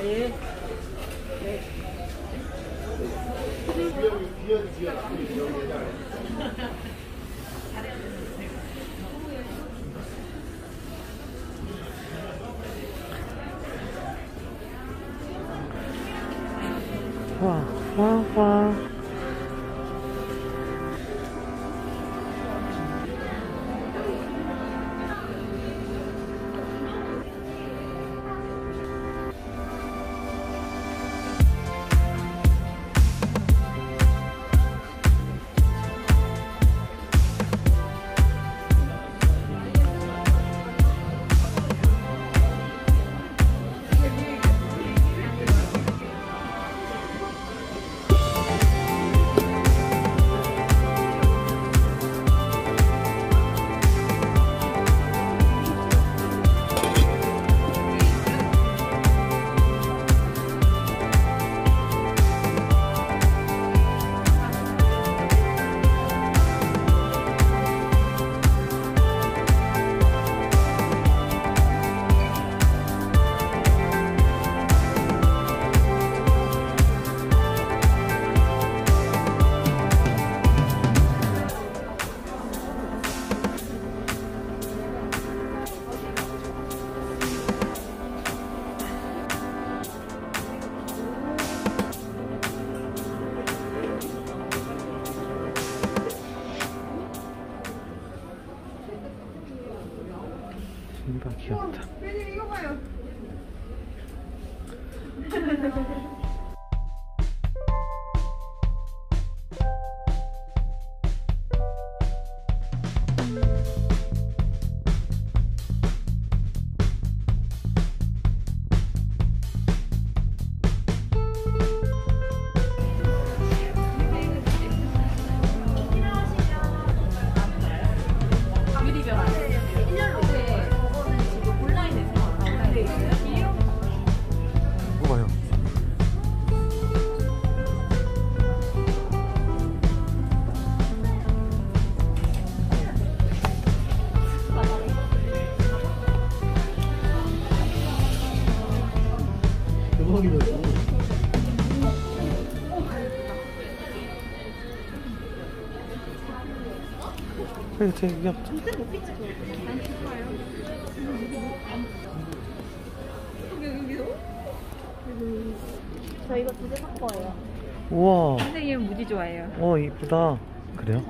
voyez 신발 귀엽다. 대박이다. 그래, 귀엽죠? 저 이거 두 개 섞어요. 우와. 선생님 무지 좋아해요. 어, 이쁘다. 그래요?